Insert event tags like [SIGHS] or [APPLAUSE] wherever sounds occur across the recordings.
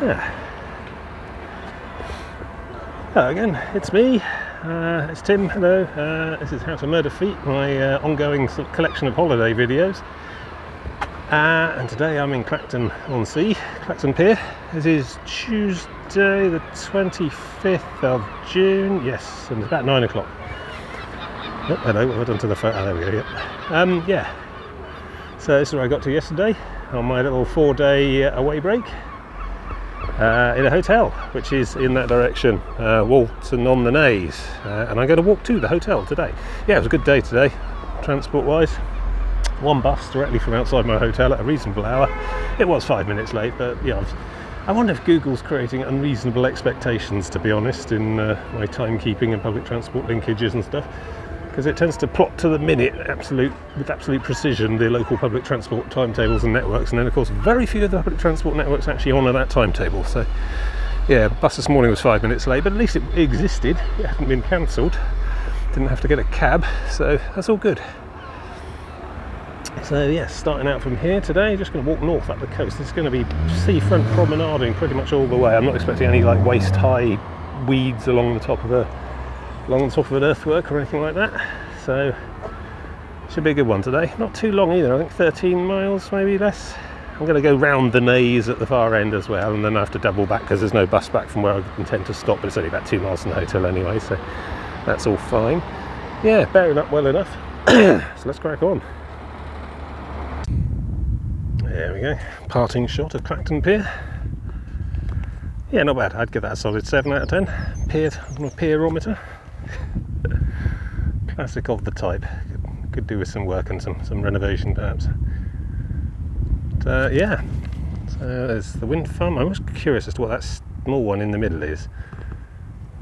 Yeah. Hello again, it's me. Uh, it's Tim. Hello. Uh, this is How to Murder Feet, my uh, ongoing sort of collection of holiday videos. Uh, and today I'm in Clacton on Sea, Clacton Pier. This is Tuesday, the 25th of June. Yes, and it's about nine o'clock. Oh, hello, what have I done to the phone? Oh, there we go. Yep. Um, yeah. So this is where I got to yesterday on my little four-day uh, away break. Uh, in a hotel, which is in that direction, uh, Walton on the Naze, uh, and I'm going to walk to the hotel today. Yeah, it was a good day today, transport-wise. One bus directly from outside my hotel at a reasonable hour. It was five minutes late, but yeah, I wonder if Google's creating unreasonable expectations, to be honest, in uh, my timekeeping and public transport linkages and stuff because it tends to plot to the minute absolute with absolute precision the local public transport timetables and networks. And then of course very few of the public transport networks actually honour that timetable. So yeah bus this morning was five minutes late but at least it existed. It hadn't been cancelled. Didn't have to get a cab. So that's all good. So yes yeah, starting out from here today just going to walk north up the coast. It's going to be seafront promenading pretty much all the way. I'm not expecting any like waist high weeds along the top of a along the top of an earthwork or anything like that. So should be a good one today. Not too long either, I think 13 miles, maybe less. I'm going to go round the Naze at the far end as well, and then I have to double back because there's no bus back from where I intend to stop, but it's only about two miles from the hotel anyway, so that's all fine. Yeah, bearing up well enough. [COUGHS] so let's crack on. There we go, parting shot of Clacton Pier. Yeah, not bad. I'd give that a solid 7 out of 10. Pier, pierometer. [LAUGHS] Classic of the type. Could, could, do with some work and some, some renovation perhaps. But, uh, yeah, so there's the wind farm. I was curious as to what that small one in the middle is.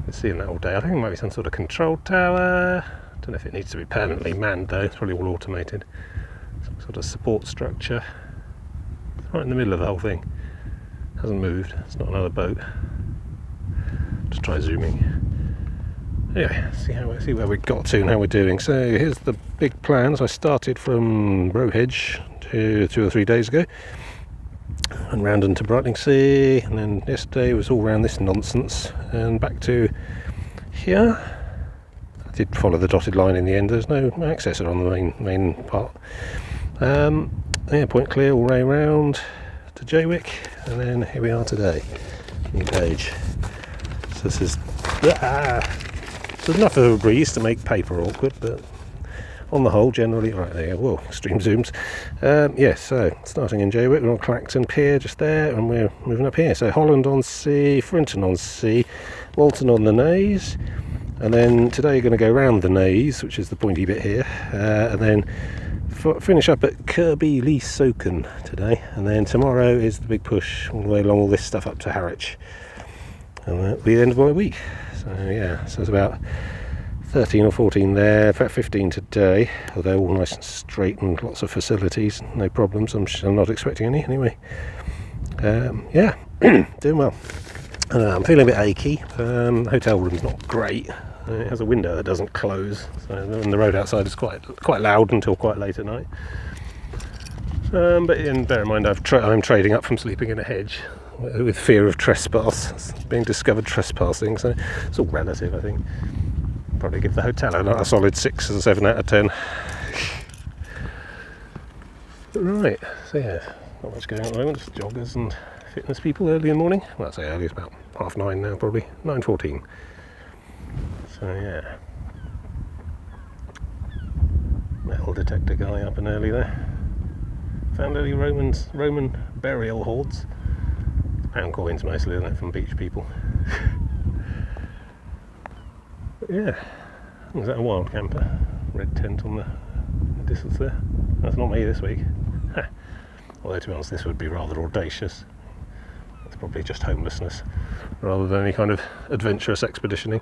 Been seeing that all day. I think it might be some sort of control tower. I Don't know if it needs to be permanently manned though. It's probably all automated. Some sort of support structure. Right in the middle of the whole thing. Hasn't moved. It's not another boat. Just try zooming anyway, see how see where we got to and how we're doing. So here's the big plans. I started from Rowhedge two, two or three days ago, and round into Brightlingsea, and then yesterday was all around this nonsense, and back to here. I did follow the dotted line in the end. There's no access on the main main part. Um, yeah, Point Clear all the way around to Jaywick, and then here we are today. New page. So this is. Ah, there's enough of a breeze to make paper awkward, but on the whole, generally, right there, whoa, [LAUGHS] extreme zooms. Um, yes, yeah, so starting in Jaywick, we're on Clacton Pier just there, and we're moving up here. So Holland on Sea, Frinton on Sea, Walton on the Naze, and then today you're going to go round the Naze, which is the pointy bit here, uh, and then finish up at Kirby le Soken today, and then tomorrow is the big push all the way along all this stuff up to Harwich, and that'll be the end of my week. So yeah, so it's about 13 or 14 there, about 15 today, although all nice and straight and lots of facilities, no problems. I'm, I'm not expecting any anyway. Um, yeah, [CLEARS THROAT] doing well. Uh, I'm feeling a bit achy. Um, the hotel room's not great. Uh, it has a window that doesn't close, so and the road outside is quite quite loud until quite late at night. Um, but bear in mind, I've tra I'm trading up from sleeping in a hedge, with fear of trespass, being discovered trespassing. So it's all relative, I think. Probably give the hotel a, a solid six or seven out of ten. Right, so yeah, not much going on at the moment. Just joggers and fitness people early in the morning. Well, I say early, it's about half nine now, probably nine fourteen. So yeah, metal detector guy up and early there. Found early Romans Roman burial hoards pound coins mostly, isn't from beach people? [LAUGHS] yeah, is that a wild camper? Red tent on the, the distance there. That's not me this week. [LAUGHS] Although to be honest, this would be rather audacious. It's probably just homelessness rather than any kind of adventurous expeditioning.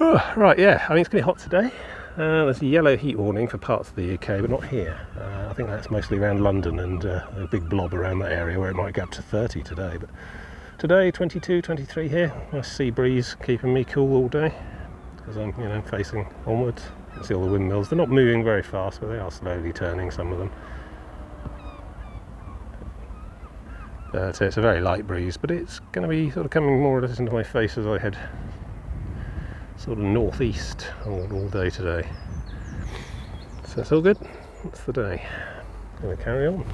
[SIGHS] Right, yeah, I mean it's going to be hot today. Uh, there's a yellow heat warning for parts of the UK, but not here. Uh, I think that's mostly around London and uh, a big blob around that area where it might go up to 30 today. But today, 22, 23 here. Nice sea breeze keeping me cool all day because I'm, you know, facing onwards. You can see all the windmills. They're not moving very fast, but they are slowly turning. Some of them. Uh, so it's a very light breeze, but it's going to be sort of coming more or less into my face as I head sort of northeast all, all day today. So it's all good. That's the day. To carry on.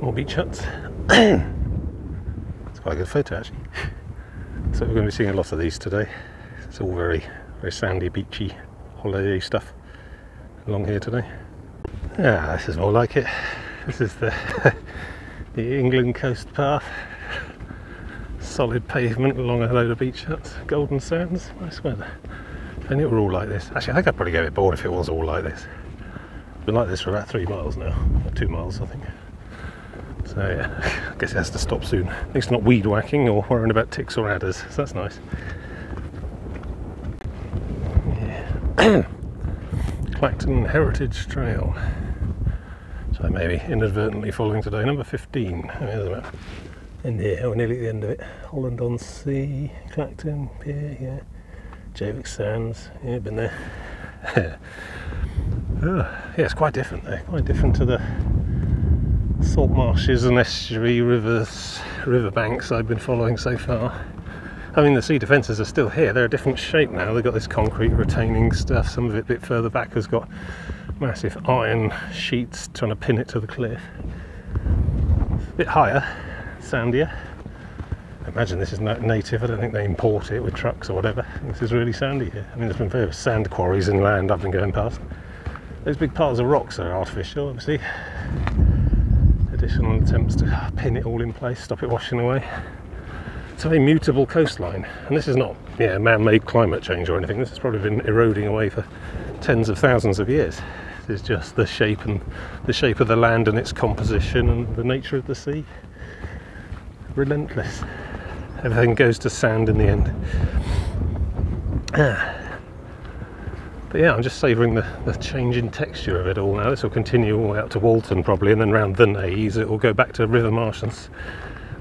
More beach huts. [COUGHS] it's quite a good photo actually. So we're going to be seeing a lot of these today. It's all very, very sandy, beachy, holiday stuff along here today. Yeah, this is more like it. This is the [LAUGHS] the England coast path. Solid pavement along a load of beach huts. Golden Sands, nice weather. Only it were all like this. Actually, I think I'd probably get a bit bored if it was all like this. Been like this for about three miles now, two miles, I think. So yeah, [LAUGHS] I guess it has to stop soon. At least not weed whacking or worrying about ticks or adders. So that's nice. Yeah. [COUGHS] Clacton Heritage Trail. So I may be inadvertently following today. Number 15. In here, we're nearly at the end of it. Holland on Sea, Clacton Pier, yeah. Jaywick Sands, yeah, been there. [LAUGHS] oh, yeah, it's quite different there, Quite different to the salt marshes and estuary rivers, riverbanks I've been following so far. I mean, the sea defences are still here. They're a different shape now. They've got this concrete retaining stuff. Some of it a bit further back has got massive iron sheets trying to pin it to the cliff. A bit higher, sandier. I imagine this is native. I don't think they import it with trucks or whatever. This is really sandy here. I mean, there's been various sand quarries inland I've been going past. Those big piles of rocks are artificial, obviously additional attempts to pin it all in place, stop it washing away. It's a very mutable coastline, and this is not yeah, man-made climate change or anything. This has probably been eroding away for tens of thousands of years. This is just the shape and the shape of the land and its composition and the nature of the sea. Relentless. Everything goes to sand in the end. Ah. But yeah, I'm just savouring the, the change in texture of it all now. This will continue all the way up to Walton probably, and then round the Naze it will go back to River Marsh and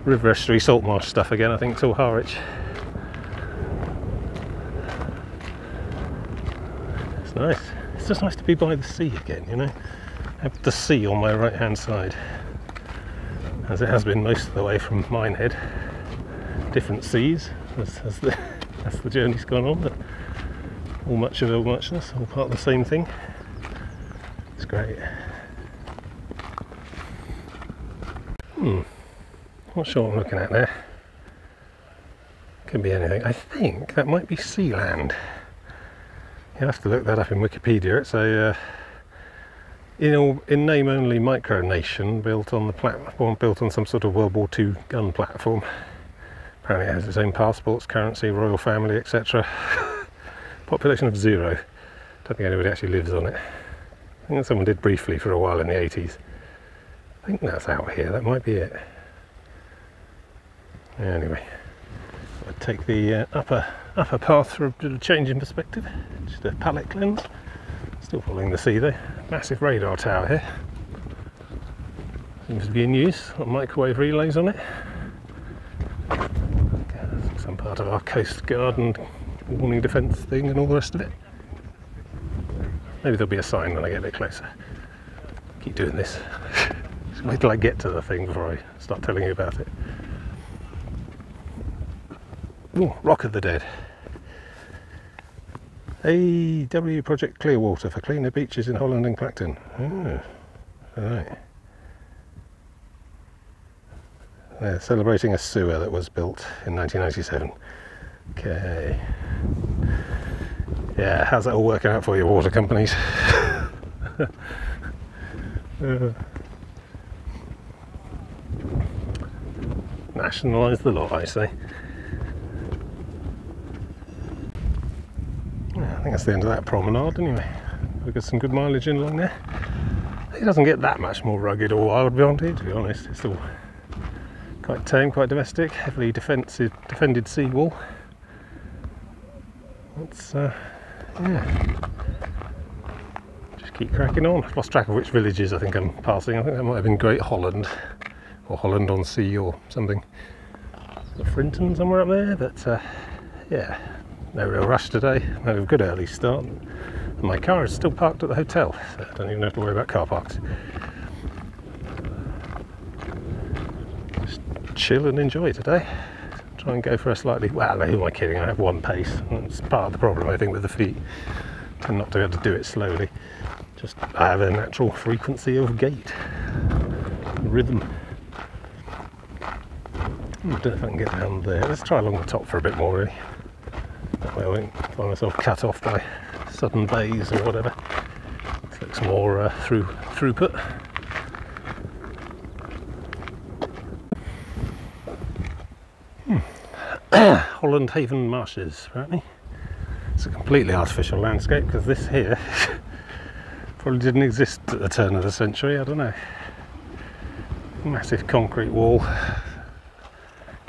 River Estuary Salt Marsh stuff again, I think, till Harwich. It's nice. It's just nice to be by the sea again, you know. Have the sea on my right hand side, as it has been most of the way from Minehead. Different seas as, as the [LAUGHS] as the journey's gone on, but all much of all muchness, all part of the same thing. It's great. Hmm. Not sure what I'm looking at there. Could be anything. I think that might be Sealand. You have to look that up in Wikipedia. It's a uh, in, in name only micronation built on the platform, built on some sort of World War II gun platform. Apparently, it has its own passports, currency, royal family, etc. [LAUGHS] Population of zero. Don't think anybody actually lives on it. I think someone did briefly for a while in the 80s. I think that's out here. That might be it. Anyway, I'll take the uh, upper upper path for a bit of change in perspective. Just a palette cleanse. Still following the sea though. Massive radar tower here. Seems to be in use. Got microwave relays on it. Some part of our coast guard and warning defence thing and all the rest of it. Maybe there'll be a sign when I get a bit closer. Keep doing this. [LAUGHS] Wait till I get to the thing before I start telling you about it. Ooh, Rock of the Dead. AW Project Clearwater for cleaner beaches in Holland and Clacton. Oh, right. They're celebrating a sewer that was built in 1997. Okay. Yeah, how's that all working out for your water companies? uh. [LAUGHS] Nationalise the lot, I say. think that's the end of that promenade anyway. We've got some good mileage in along there. It doesn't get that much more rugged or wild beyond here, to be honest. It's all quite tame, quite domestic, heavily defensive, defended seawall. It's, uh, yeah. Just keep cracking on. I've lost track of which villages I think I'm passing. I think that might have been Great Holland or Holland on Sea or something. Frinton somewhere up there, but uh, yeah, no real rush today. No good early start. My car is still parked at the hotel, so I don't even have to worry about car parks. Just chill and enjoy today. Try and go for a slightly, well, who am I kidding? I have one pace. That's part of the problem, I think, with the feet. And not to be able to do it slowly. Just, I have a natural frequency of gait, rhythm. Hmm, I don't know if I can get down there. Let's try along the top for a bit more, really. I won't find myself cut off by sudden bays or whatever. Looks more uh, through throughput. Hmm. [CLEARS THROAT] Holland Haven Marshes, apparently. It's a completely artificial landscape because this here [LAUGHS] probably didn't exist at the turn of the century, I don't know. Massive concrete wall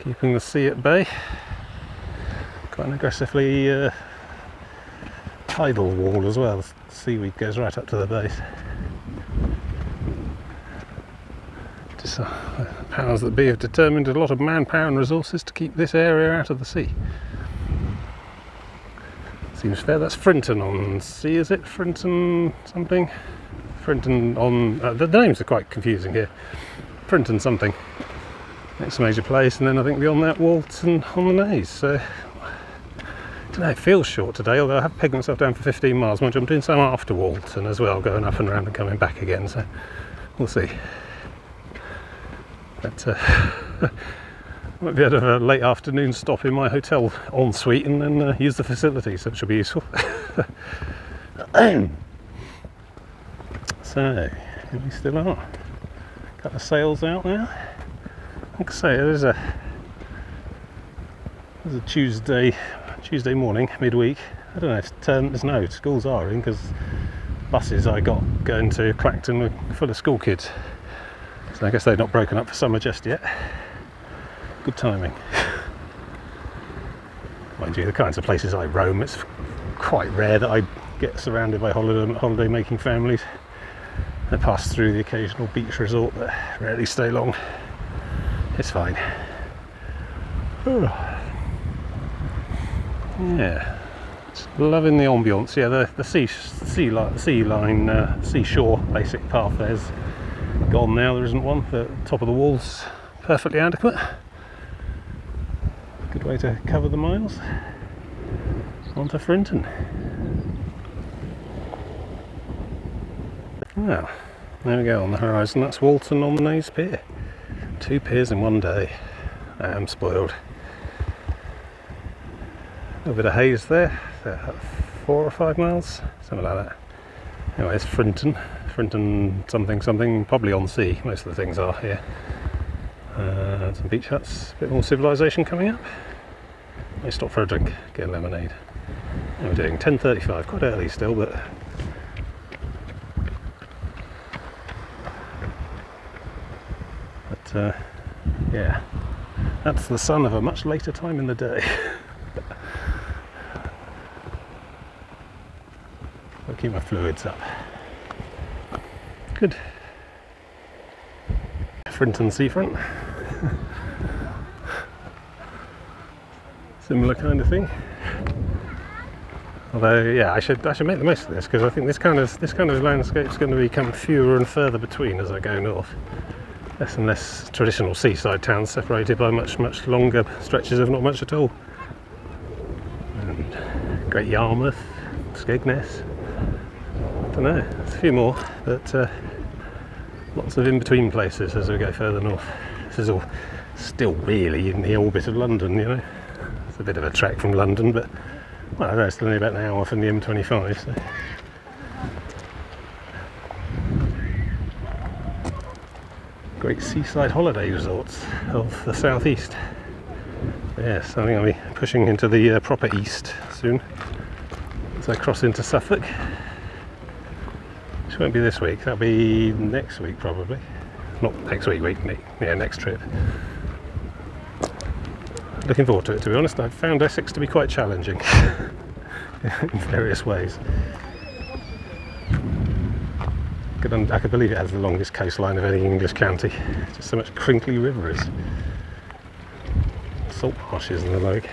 keeping the sea at bay. Quite an aggressively uh, tidal wall as well. The seaweed goes right up to the base. Just, uh, powers that be have determined a lot of manpower and resources to keep this area out of the sea. Seems fair. That's Frinton on sea, is it? Frinton something? Frinton on. Uh, the, the names are quite confusing here. Frinton something next major place, and then I think beyond that, Walton on the Naze. So, It feels short today, although I have pegged myself down for 15 miles. I'm doing some after Walton as well, going up and around and coming back again, so we'll see. But, uh, [LAUGHS] might be to have a late afternoon stop in my hotel ensuite and then uh, use the facilities, so it should be useful. [COUGHS] so, here we still are. Got the sails out now like I say, it is a it is a Tuesday Tuesday morning, midweek. I don't know. It's term. There's no schools are in because buses I got going to Clacton were full of school kids. So I guess they're not broken up for summer just yet. Good timing. Mind you, the kinds of places I roam, it's quite rare that I get surrounded by holiday, holiday making families. I pass through the occasional beach resort, but rarely stay long. It's fine. [SIGHS] Yeah, loving the ambience. Yeah, the the sea sea sea line, uh, seashore basic path there's gone now. There isn't one. The top of the walls perfectly adequate. Good way to cover the miles. Onto Frinton. Well, there we go on the horizon. That's Walton on the Naze Pier. Two piers in one day. I am spoiled. Little bit of haze there, four or five miles, something like that. Anyway, it's Frinton, Frinton something something, probably on sea, most of the things are here. Uh, some beach huts, a bit more civilization coming up. I stop for a drink, get a lemonade. And we're doing 10.35, quite early still, but uh, yeah, that's the sun of a much later time in the day. [LAUGHS] I'll keep my fluids up. Good. Frinton seafront. [LAUGHS] Similar kind of thing. Although, yeah, I should I should make the most of this because I think this kind of this kind of landscape is going to become fewer and further between as I go north less and less traditional seaside towns separated by much, much longer stretches of not much at all. And Great Yarmouth, Skegness, don't know, there's a few more, but uh, lots of in-between places as we go further north. This is all still really in the orbit of London, you know. It's a bit of a trek from London, but well, I know, it's only about an hour from the M25. So. great seaside holiday resorts of the southeast. Yes, I think I'll be pushing into the uh, proper east soon as I cross into Suffolk. Which won't be this week, that'll be next week probably. Not next week, week, yeah, next trip. Looking forward to it to be honest. I've found Essex to be quite challenging [LAUGHS] in various ways. I could believe it has the longest coastline of any English county. Just so much crinkly rivers, salt marshes and the like.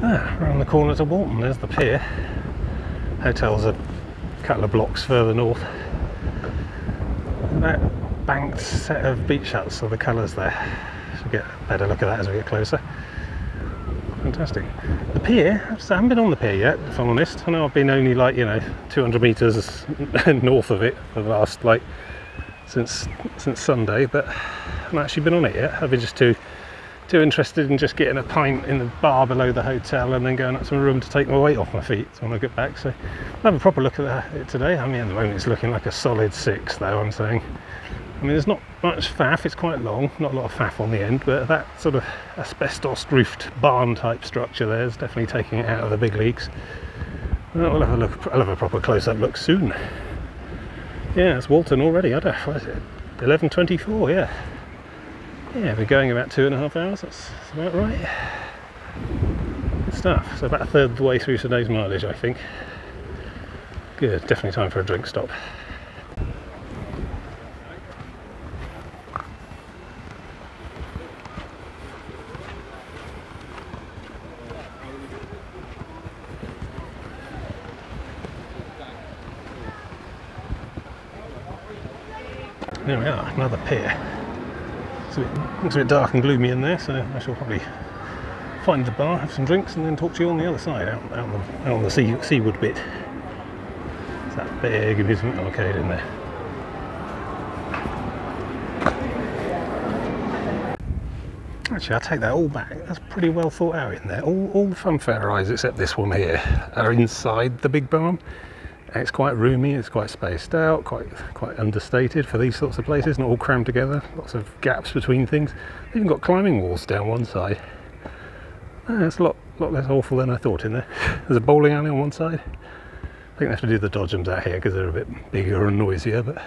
Ah, around the there's the pier. Hotel's a couple of blocks further north. That banked set of beach huts, so the colours there. Should get a better look at that as we get closer. Fantastic. The pier, I haven't been on the pier yet, if I'm honest. I know I've been only like, you know, 200 metres [LAUGHS] north of it for the last, like, since since Sunday, but I haven't actually been on it yet. I've been just too too interested in just getting a pint in the bar below the hotel and then going up to my room to take my weight off my feet when I get back. So I'll have a proper look at it today. I mean, at the moment it's looking like a solid six, though. I'm saying. I mean, there's not much faff. It's quite long, not a lot of faff on the end, but that sort of asbestos roofed barn type structure there is definitely taking it out of the big leagues. Well, we'll have a look. I'll have a proper close-up look soon. Yeah, it's Walton already. I don't. What is it? 11:24. Yeah. Yeah, we're going about two and a half hours. That's, about right. Good stuff. So about a third of the way through today's mileage, I think. Good. Definitely time for a drink stop. There we are, another pier. A bit, looks a bit dark and gloomy in there, so I shall probably find the bar, have some drinks, and then talk to you on the other side, out, out, on, the, out on the sea, seaward bit. It's that big amusement arcade in there. Actually, I take that all back. That's pretty well thought out in there. All, all the funfair rides except this one here are inside the big barn. It's quite roomy, it's quite spaced out, quite quite understated for these sorts of places, not all crammed together, lots of gaps between things. They've even got climbing walls down one side. Ah, it's a lot, lot less awful than I thought in there. [LAUGHS] There's a bowling alley on one side. I think they have to do the dodgems out here because they're a bit bigger and noisier, but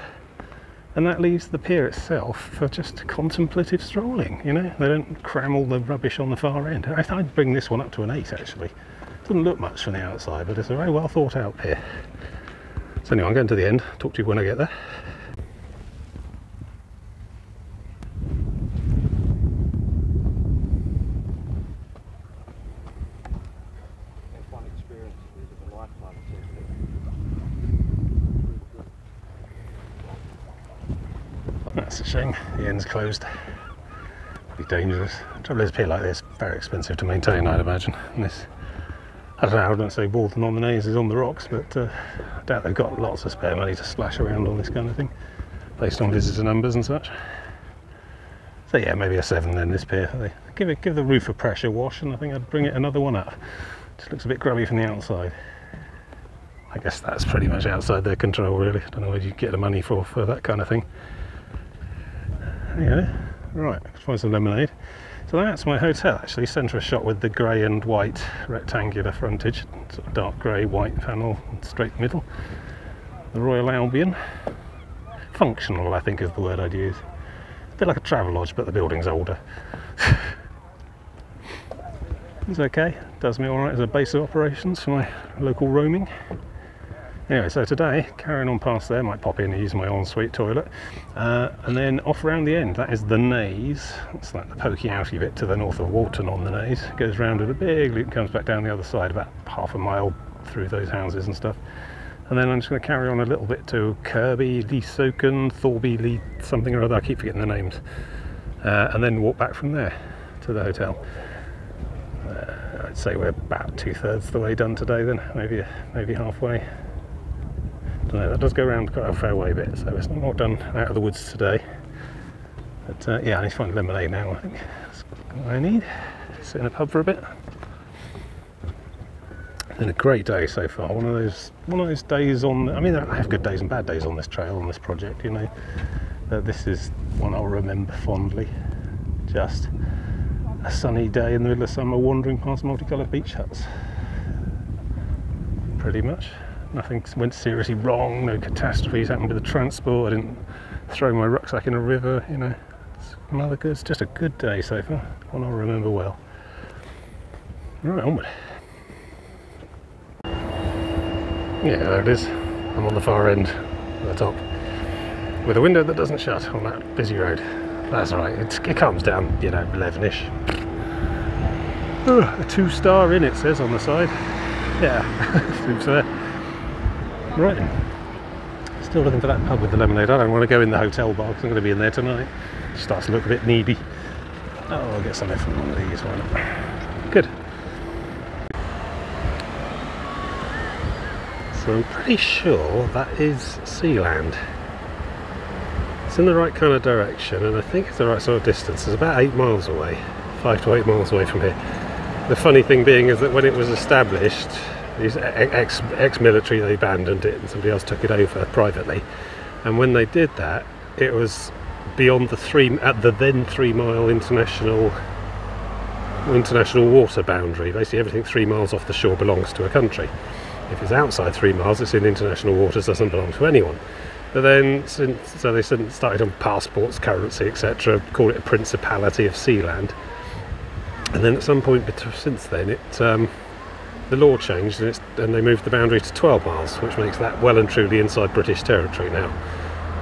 and that leaves the pier itself for just contemplative strolling, you know? They don't cram all the rubbish on the far end. I thought I'd bring this one up to an 8 actually. Doesn't look much from the outside, but it's a very well thought out pier. So anyway, I'm going to the end. Talk to you when I get there. That's a shame. The end's closed. Be dangerous. The trouble is, a pier like this very expensive to maintain, I'd imagine. And this I don't know, I wouldn't say on the Naze is on the rocks, but uh, I doubt they've got lots of spare money to splash around on this kind of thing, based on visitor numbers and such. So yeah, maybe a seven then this pier. Give it, give the roof a pressure wash, and I think I'd bring it another one up. Just looks a bit grubby from the outside. I guess that's pretty much outside their control, really. I don't know where you get the money for for that kind of thing. Yeah, right. Find some lemonade. So that's my hotel actually, centre of shot with the grey and white rectangular frontage, sort of dark grey, white panel, straight middle. The Royal Albion. Functional, I think is the word I'd use. A bit like a Travelodge, but the building's older. [LAUGHS] it's okay, does me alright as a base of operations for my local roaming. Anyway, so today, carrying on past there, might pop in and use my ensuite toilet, uh, and then off around the end, that is the Naze. It's like the pokey outy bit to the north of Walton on the Naze. Goes round with a big loop, comes back down the other side, about half a mile through those houses and stuff. And then I'm just going to carry on a little bit to Kirby, Lee Soken, Thorby, Lee something or other, I keep forgetting the names. Uh, and then walk back from there to the hotel. Uh, I'd say we're about two thirds the way done today then, maybe maybe halfway know, that does go around quite a fair way bit, so it's not done out of the woods today. But uh, yeah, I need to find lemonade now, I think. That's what I need. Sit in a pub for a bit. It's been a great day so far. One of those one of those days on I mean I have good days and bad days on this trail, on this project, you know. But this is one I'll remember fondly. Just a sunny day in the middle of summer wandering past multicoloured beach huts. Pretty much nothing went seriously wrong, no catastrophes happened with the transport, I didn't throw my rucksack in a river, you know. It's another good, it's just a good day so far, one I'll remember well. Right, onward. Yeah, there it is. I'm on the far end, the top, with a window that doesn't shut on that busy road. That's alright, it comes down, you know, 11ish. a two star in it says on the side. Yeah, [LAUGHS] seems fair. Right. Still looking for that pub with the lemonade. I don't want to go in the hotel bar because I'm going to be in there tonight. Starts to look a bit needy. Oh, I'll get something from one of these. Why not? Good. So I'm pretty sure that is Sealand. It's in the right kind of direction and I think it's the right sort of distance. It's about eight miles away, five to eight miles away from here. The funny thing being is that when it was established, these ex, ex-military, they abandoned it and somebody else took it over privately. And when they did that, it was beyond the three, at the then three mile international international water boundary. Basically everything three miles off the shore belongs to a country. If it's outside three miles, it's in international waters, doesn't belong to anyone. But then, since, so they started on passports, currency, etc., call it a Principality of Sealand. And then at some point since then, it um, the law changed and, and, they moved the boundary to 12 miles, which makes that well and truly inside British territory now.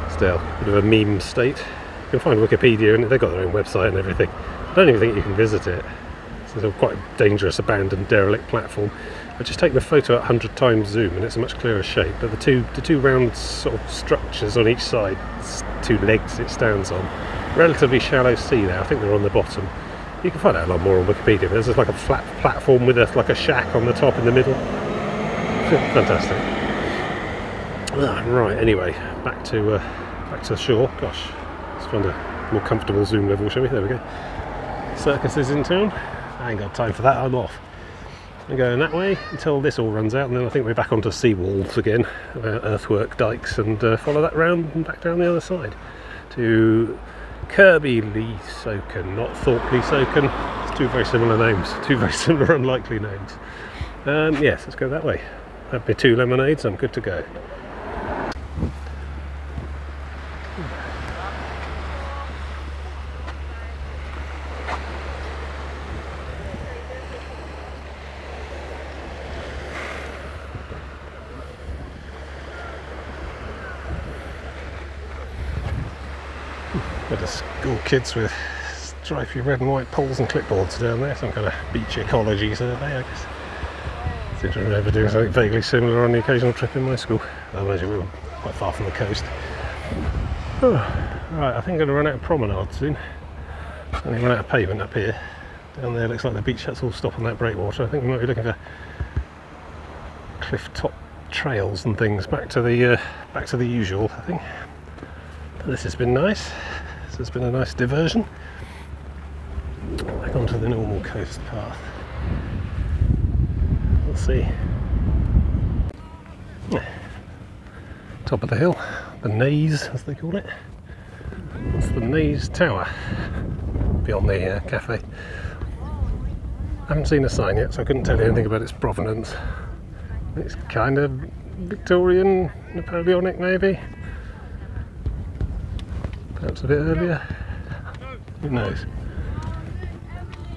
Still, a bit of a meme state. You can find Wikipedia and they've got their own website and everything. I don't even think you can visit it. It's a quite dangerous, abandoned, derelict platform. I've just taken a photo at 100 times zoom and it's a much clearer shape, but the two, the two round sort of structures on each side, two legs it stands on, relatively shallow sea there, I think they're on the bottom. You can find out a lot more on Wikipedia, there's just like a flat platform with a, like a shack on the top in the middle. [LAUGHS] Fantastic. Right, anyway, back to uh, back to the shore. Gosh, let's find a more comfortable zoom level, shall we? There we go. Circus is in town. I ain't got time for that, I'm off. I'm going that way until this all runs out and then I think we're back onto seawalls again, uh, earthwork dikes and uh, follow that round and back down the other side to Kirby le Soken, not Thorpe le Soken. It's two very similar names, two very [LAUGHS] similar unlikely names. Um, yes, let's go that way. Have me two lemonades, I'm good to go. Bit of school kids with stripy red and white poles and clipboards down there, some kind of beach ecology survey, I guess. Seem to remember doing something vaguely similar on the occasional trip in my school. I imagine we were quite far from the coast. Oh, [SIGHS] right, I think I'm going to run out of promenade soon. I Only run out of pavement up here. Down there looks like the beach huts all stop on that breakwater. I think we might be looking for cliff top trails and things back to the uh, back to the usual, I think. But this has been nice it's been a nice diversion. Back onto the normal coast path. We'll see. Top of the hill, the Naze as they call it. It's the Naze Tower beyond the uh, cafe. I haven't seen a sign yet, so I couldn't tell you anything about its provenance. It's kind of Victorian, Napoleonic maybe. A bit earlier. Who knows?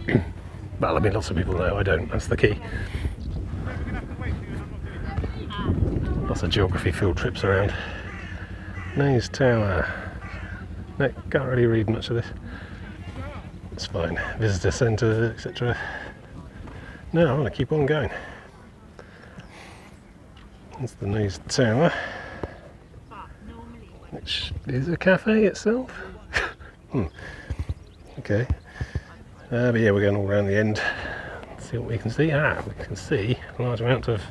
[CLEARS THROAT] well, I mean, lots of people know. I don't. That's the key. Lots of geography field trips around. Naze Tower. No, can't really read much of this. It's fine. Visitor centre, etc. No, I'm going to keep on going. That's the Naze Tower which is a cafe itself. [LAUGHS] hmm. Okay. Uh, but yeah, we're going all around the end. Let's see what we can see. Ah, we can see large amounts of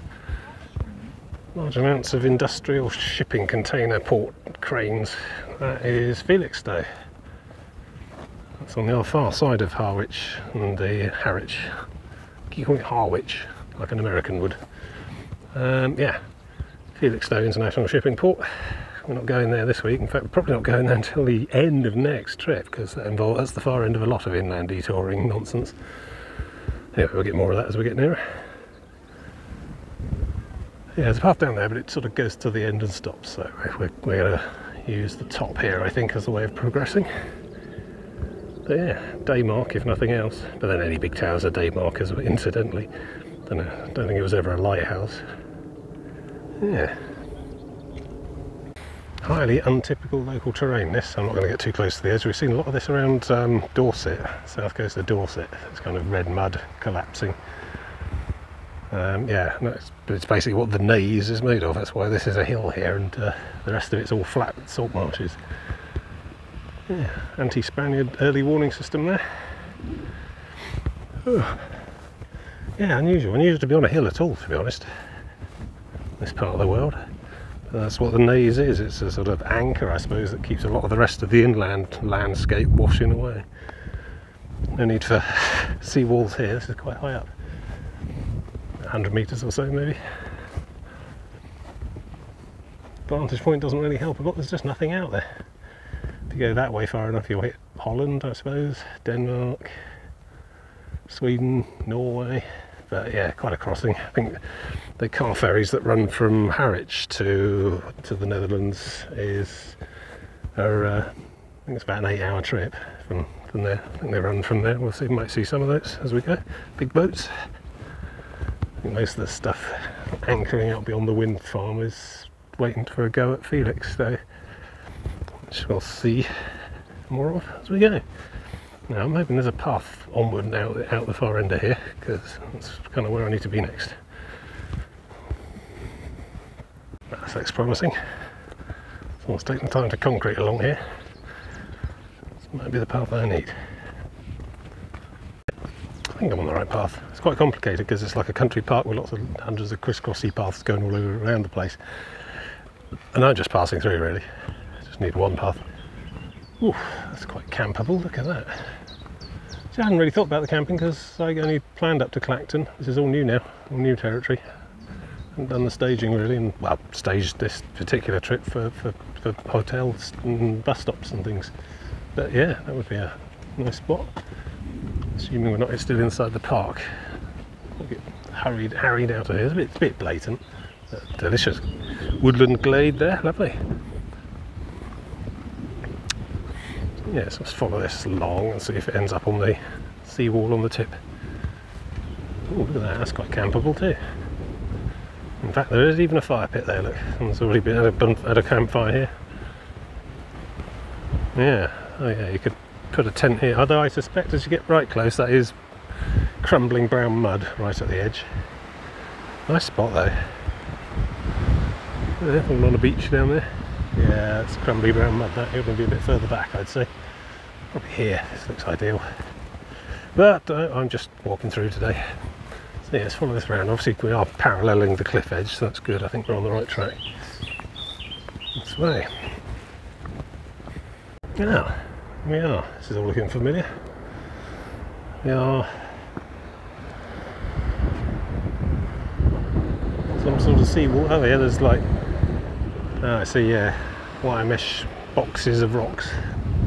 large amounts of industrial shipping container port cranes. That is Felixstowe. That's on the other far side of Harwich and the Harwich. You call it Harwich, like an American would. Um, yeah, Felixstowe International Shipping Port we're not going there this week. In fact, we're probably not going there until the end of next trip because that involves, that's the far end of a lot of inland detouring nonsense. Anyway, we'll get more of that as we get nearer. Yeah, there's a path down there, but it sort of goes to the end and stops. So we're, we're going to use the top here, I think, as a way of progressing. But yeah, day mark if nothing else. But then any big tower's are day markers, [LAUGHS] incidentally. Don't don't think it was ever a lighthouse. Yeah. Highly untypical local terrain this. I'm not going to get too close to the edge. We've seen a lot of this around um, Dorset, south coast of Dorset. It's kind of red mud collapsing. Um, yeah, no, it's, basically what the Naze is made of. That's why this is a hill here and uh, the rest of it's all flat salt marshes. Yeah, anti-Spaniard early warning system there. Yeah, unusual. Unusual to be on a hill at all, to be honest. This part of the world. That's what the Naze is. It's a sort of anchor, I suppose, that keeps a lot of the rest of the inland landscape washing away. No need for [SIGHS] sea walls here. This is quite high up. 100 metres or so, maybe. Vantage point doesn't really help a lot. There's just nothing out there. If you go that way far enough, you'll hit Holland, I suppose, Denmark, Sweden, Norway but yeah, quite a crossing. I think the car ferries that run from Harwich to to the Netherlands is are uh, I think it's about an eight-hour trip from from there. I think they run from there. We'll see. We Might see some of those as we go. Big boats. I think most of the stuff anchoring out beyond the wind farm is waiting for a go at Felixstowe which we'll see more of as we go. Now I'm hoping there's a path onward now out the far end of here because that's kind of where I need to be next. That looks promising. Someone's taking time to concrete along here. This might be the path I need. I think I'm on the right path. It's quite complicated because it's like a country park with lots of hundreds of crisscrossy paths going all over around the place. And I'm just passing through really. I just need one path. Ooh, that's quite campable, look at that. See, I hadn't really thought about the camping because I only planned up to Clacton. This is all new now, all new territory. Done the staging really, and well, staged this particular trip for, for, for hotels and bus stops and things. But yeah, that would be a nice spot. Assuming we're not still inside the park. Get hurried, harried out of here. It's a bit, it's a bit blatant. delicious woodland glade there, lovely. yes, let's follow this along and see if it ends up on the seawall on the tip. Oh, look at that, that's quite campable too. In fact, there is even a fire pit there, look. Someone's already been at a, at a campfire here. Yeah, oh yeah, you could put a tent here, although I suspect as you get right close that is crumbling brown mud right at the edge. Nice spot though. Yeah, all on a beach down there. Yeah, it's crumbly brown mud. That it would be a bit further back, I'd say. Probably here. This looks ideal. But uh, I'm just walking through today. Yeah, let's follow this around. Obviously, we are paralleling the cliff edge, so that's good. I think we're on the right track. This way. Now, we are. This is all looking familiar. We are some sort of seawall. Oh yeah, there's like Oh, I see, yeah, wire mesh boxes of rocks,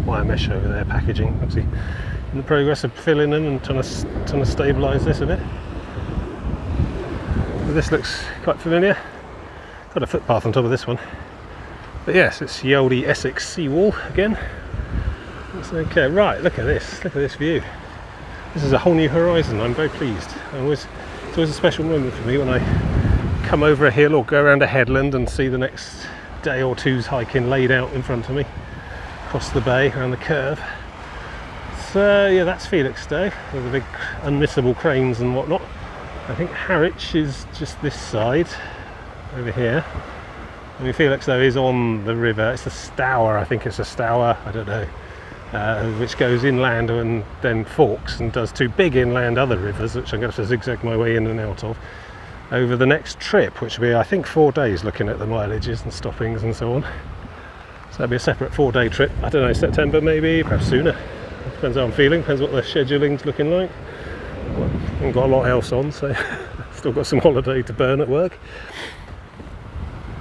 wire mesh over there packaging. Obviously, in the progress of filling them and trying to, trying to stabilise this a bit. This looks quite familiar. Got a footpath on top of this one. But yes, it's Yaldy Essex seawall again. It's okay, right, look at this, look at this view. This is a whole new horizon, I'm very pleased. I always, it's always a special moment for me when I come over a hill or go around a headland and see the next day or two's hiking laid out in front of me across the bay around the curve. So yeah, that's Felixstowe with the big unmissable cranes and whatnot. I think Harwich is just this side over here. I mean, Felixstowe is on the river. It's a Stour, I think it's a Stour, I don't know, uh, which goes inland and then forks and does two big inland other rivers, which I'm going to have to zigzag my way in and out of over the next trip, which will be, I think, four days looking at the mileages and stoppings and so on. So that'll be a separate four day trip. I don't know, September maybe, perhaps sooner. Depends how I'm feeling, depends what the scheduling's looking like. Got a lot else on, so [LAUGHS] still got some holiday to burn at work.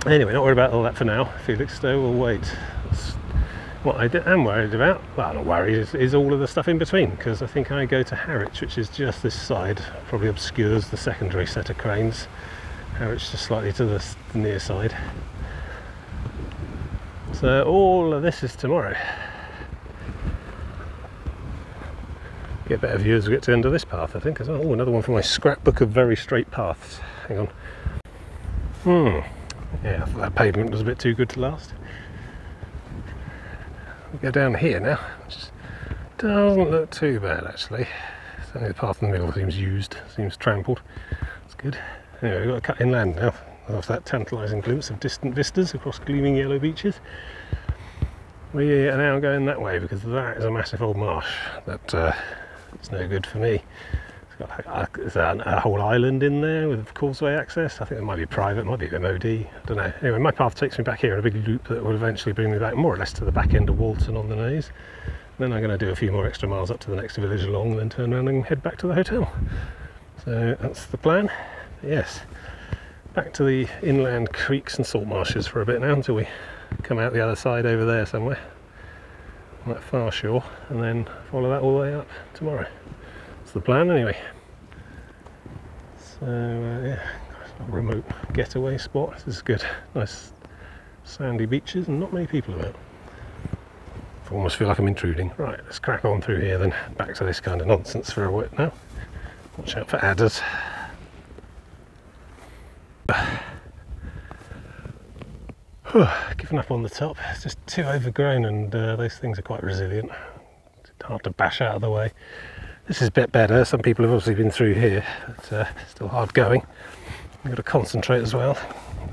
Anyway, not worried about all that for now. Felixstowe will wait. What I am worried about, well, not worried, is, is all of the stuff in between because I think I go to Harwich, which is just this side, probably obscures the secondary set of cranes. Harwich just slightly to the near side. So all of this is tomorrow. Get better view as we get to the end of this path, I think, as well. Oh, another one from my scrapbook of very straight paths. Hang on. Hmm. Yeah, that pavement was a bit too good to last. We go down here now, which doesn't look too bad actually. Certainly the path in the middle seems used, seems trampled. It's good. Anyway, we've got to cut inland now. Off that tantalising glimpse of distant vistas across gleaming yellow beaches. We are now going that way because that is a massive old marsh that uh, it's no good for me. It's got like a, a, whole island in there with causeway access. I think it might be private, might be MOD. I don't know. Anyway, my path takes me back here in a big loop that will eventually bring me back more or less to the back end of Walton on the Naze. Then I'm going to do a few more extra miles up to the next village along, and then turn around and head back to the hotel. So that's the plan. Yes back to the inland creeks and salt marshes for a bit now until we come out the other side over there somewhere on that far shore and then follow that all the way up tomorrow. That's the plan anyway. So uh, yeah remote getaway spot. This is good. Nice sandy beaches and not many people about. I almost feel like I'm intruding. Right let's crack on through here then. Back to this kind of nonsense for a bit now. Watch out for adders [SIGHS] Given up on the top, it's just too overgrown and uh, those things are quite resilient. It's hard to bash out of the way. This is a bit better, some people have obviously been through here, but uh, still hard going. You've got to concentrate as well.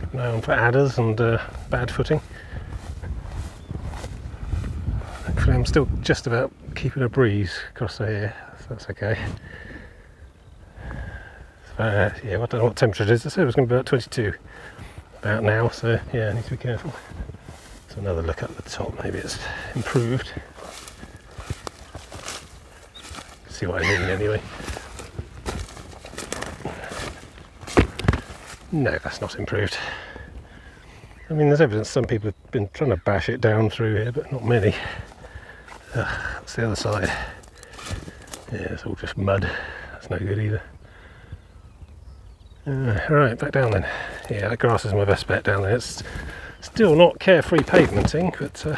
Keep an eye on for adders and uh, bad footing. Hopefully I'm still just about keeping a breeze across here, so that's okay. Uh, yeah, I don't know what temperature it is. I said it was going to be about 22 about now, so yeah, I need to be careful. So another look at the top, maybe it's improved. See what I mean anyway. No, that's not improved. I mean, there's evidence some people have been trying to bash it down through here, but not many. That's the other side. Yeah, it's all just mud. That's no good either. Uh, right, back down then. Yeah, that grass is my best bet down there. It's still not carefree pavementing, but uh,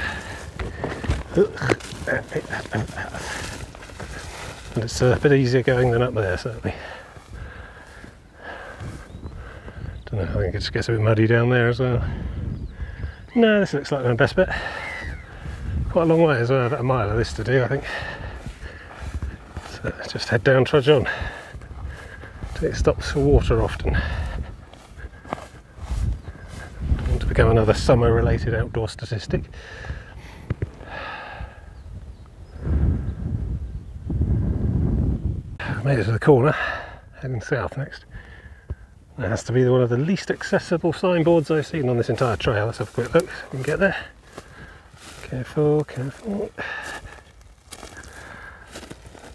and it's a bit easier going than up there, certainly. Don't know, I think it just gets a bit muddy down there as well. No, this looks like my best bet. Quite a long way as well, about a mile of this to do, I think. So just head down, trudge on it stops for water often. Don't want to become another summer related outdoor statistic. Made it to the corner, heading south next. That has to be one of the least accessible signboards I've seen on this entire trail. Let's have a quick look, we can get there. Careful, careful.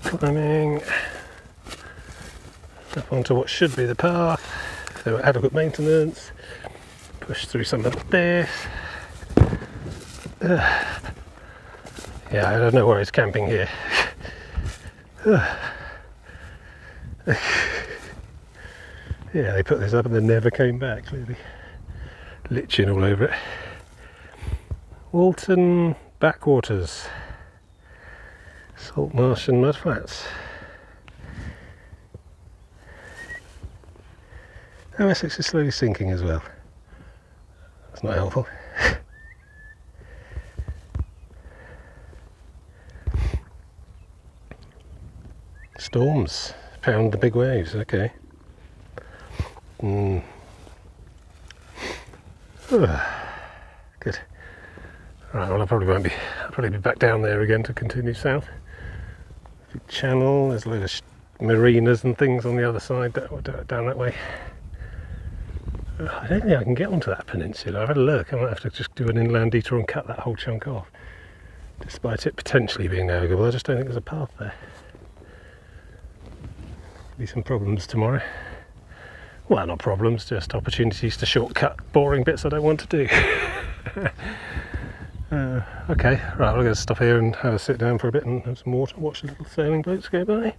Climbing up onto what should be the path. There were adequate maintenance. Push through some of this. Uh, yeah, I don't know where it's camping here. Uh, yeah, they put this up and they never came back, clearly. Litching all over it. Walton Backwaters. Salt marsh and mudflats. Oh, Essex is slowly sinking as well. That's not helpful. Storms pound the big waves, okay. Mm. [SIGHS] Good. Alright, well I probably won't be I'll probably be back down there again to continue south. Big channel, there's a load of marinas and things on the other side that down that way. I don't think I can get onto that peninsula. I've had a look. I might have to just do an inland detour and cut that whole chunk off. Despite it potentially being navigable, I just don't think there's a path there. Be some problems tomorrow. Well, not problems, just opportunities to shortcut boring bits I don't want to do. [LAUGHS] uh, okay, right, we're going to stop here and have a sit down for a bit and have some water, watch the little sailing boats go by.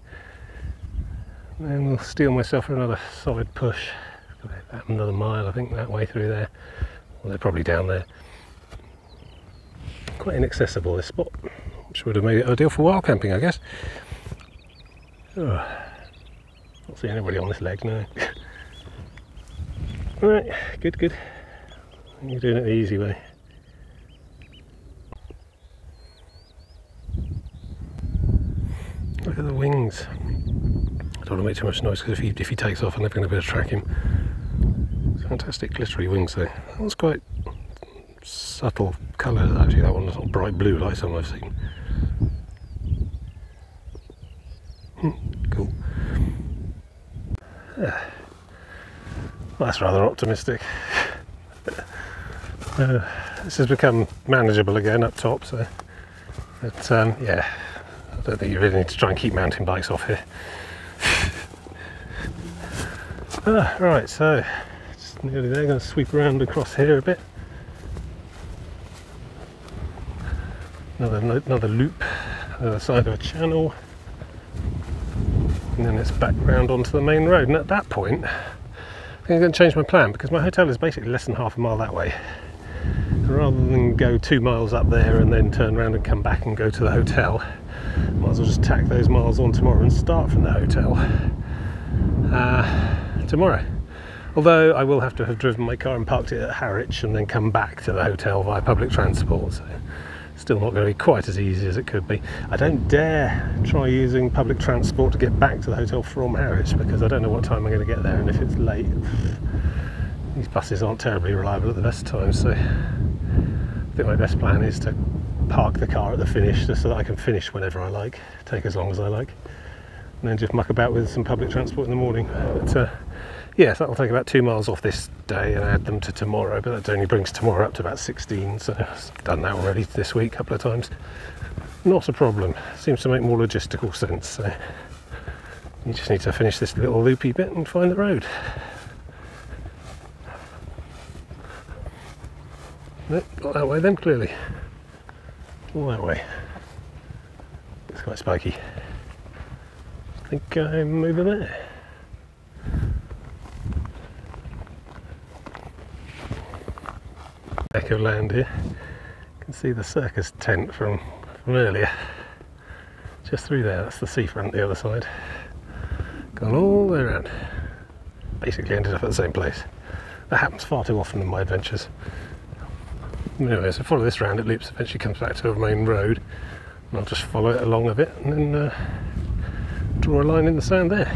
And then we'll steel myself for another solid push about another mile, I think, that way through there. Well, they're probably down there. Quite inaccessible, this spot, which would have made it ideal for wild camping, I guess. Oh, not see anybody on this leg now. [LAUGHS] right, good, good. You're doing it the easy way. Look at the wings. I don't want to make too much noise because if he, if he takes off, I'm never going to be able to track him. Fantastic glittery wings there. That quite subtle colour actually, that one was not bright blue like some I've seen. Hmm, cool. That's rather optimistic. [LAUGHS] Uh, this has become manageable again up top, so but um, yeah, I don't think you really need to try and keep mountain bikes off here. [LAUGHS] ah, right, so nearly there. Going to sweep around across here a bit. Another another loop, other side of a channel, and then it's back round onto the main road. And at that point, I I'm going to change my plan because my hotel is basically less than half a mile that way rather than go two miles up there and then turn around and come back and go to the hotel, might as well just tack those miles on tomorrow and start from the hotel uh, tomorrow. Although I will have to have driven my car and parked it at Harwich and then come back to the hotel via public transport. So still not going to be quite as easy as it could be. I don't dare try using public transport to get back to the hotel from Harwich because I don't know what time I'm going to get there and if it's late. These buses aren't terribly reliable at the best times, so I think my best plan is to park the car at the finish just so that I can finish whenever I like, take as long as I like, and then just muck about with some public transport in the morning. But uh, yes, that'll take about two miles off this day and add them to tomorrow, but that only brings tomorrow up to about 16, so I've done that already this week a couple of times. Not a problem, seems to make more logistical sense. So you just need to finish this little loopy bit and find the road. No, not that way then, clearly. All that way. It's quite spiky. I think I'm over there. Echo land here. You can see the circus tent from, from earlier. Just through there, that's the seafront the other side. Gone all the way around. Basically ended up at the same place. That happens far too often in my adventures. Anyway, so follow this round, it loops, eventually comes back to a main road. And I'll just follow it along a bit and then uh, draw a line in the sand there.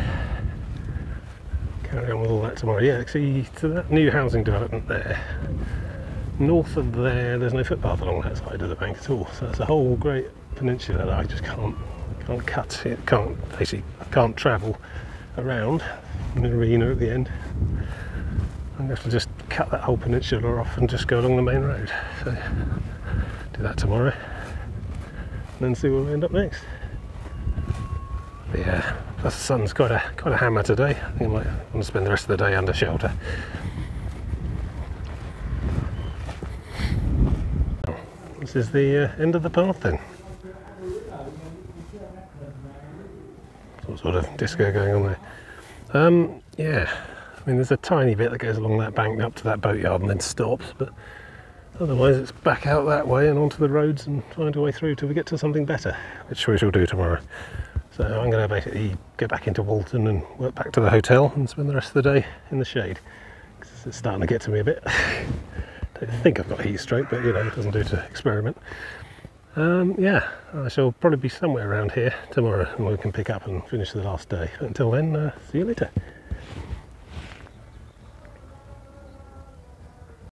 Carry on with all that tomorrow. Yeah, see, to that new housing development there, north of there, there's no footpath along that side of the bank at all. So it's a whole great peninsula that I just can't can't cut it, can't basically can't travel around. Marina at the end. I'm going to have to just cut that whole peninsula off and just go along the main road. So do that tomorrow and then see where we end up next. But yeah, plus the sun's quite a quite a hammer today. I think I might want to spend the rest of the day under shelter. This is the uh, end of the path then. Some sort of disco going on there. Um, yeah, I mean, there's a tiny bit that goes along that bank up to that boatyard and then stops, but otherwise it's back out that way and onto the roads and find a way through till we get to something better, which we shall do tomorrow. So I'm going to basically go back into Walton and work back to the hotel and spend the rest of the day in the shade. Because it's starting to get to me a bit. [LAUGHS] I think I've got heat stroke, but you know, it doesn't do to experiment. Um, yeah, I shall probably be somewhere around here tomorrow and we can pick up and finish the last day. But until then, uh, see you later.